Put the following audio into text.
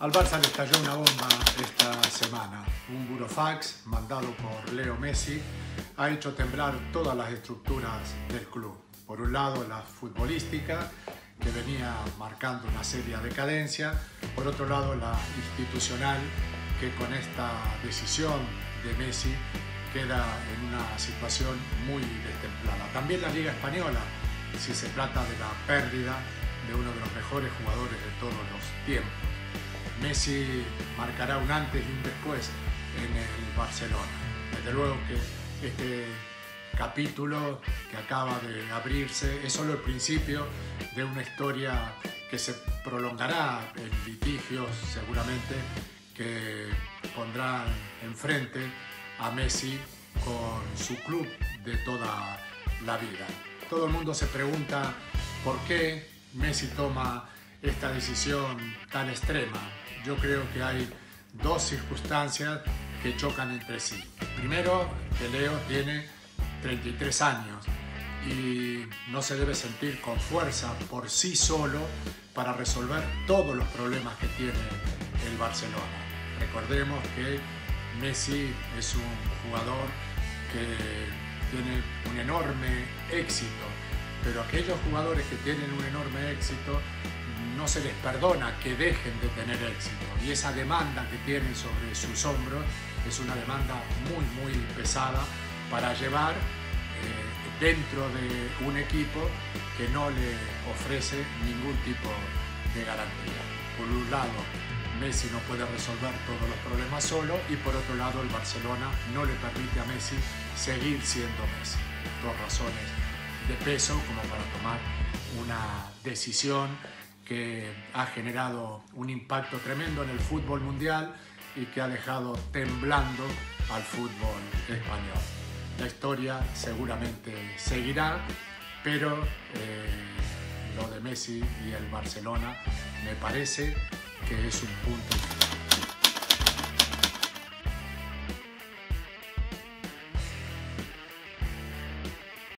Al Barça le estalló una bomba esta semana. Un burofax mandado por Leo Messi ha hecho temblar todas las estructuras del club. Por un lado, la futbolística, que venía marcando una seria decadencia. Por otro lado, la institucional, que con esta decisión de Messi queda en una situación muy destemplada. También la Liga Española, si se trata de la pérdida de uno de los mejores jugadores de todos los tiempos. Messi marcará un antes y un después en el Barcelona. Desde luego que este capítulo que acaba de abrirse es solo el principio de una historia que se prolongará en litigios seguramente que pondrán enfrente a Messi con su club de toda la vida. Todo el mundo se pregunta por qué Messi toma esta decisión tan extrema yo creo que hay dos circunstancias que chocan entre sí. Primero, que Leo tiene 33 años y no se debe sentir con fuerza por sí solo para resolver todos los problemas que tiene el Barcelona. Recordemos que Messi es un jugador que tiene un enorme éxito, pero aquellos jugadores que tienen un enorme éxito no se les perdona que dejen de tener éxito. Y esa demanda que tienen sobre sus hombros es una demanda muy, muy pesada para llevar eh, dentro de un equipo que no le ofrece ningún tipo de garantía. Por un lado, Messi no puede resolver todos los problemas solo y por otro lado el Barcelona no le permite a Messi seguir siendo Messi. Dos razones de peso como para tomar una decisión que ha generado un impacto tremendo en el fútbol mundial y que ha dejado temblando al fútbol español. La historia seguramente seguirá, pero eh, lo de Messi y el Barcelona me parece que es un punto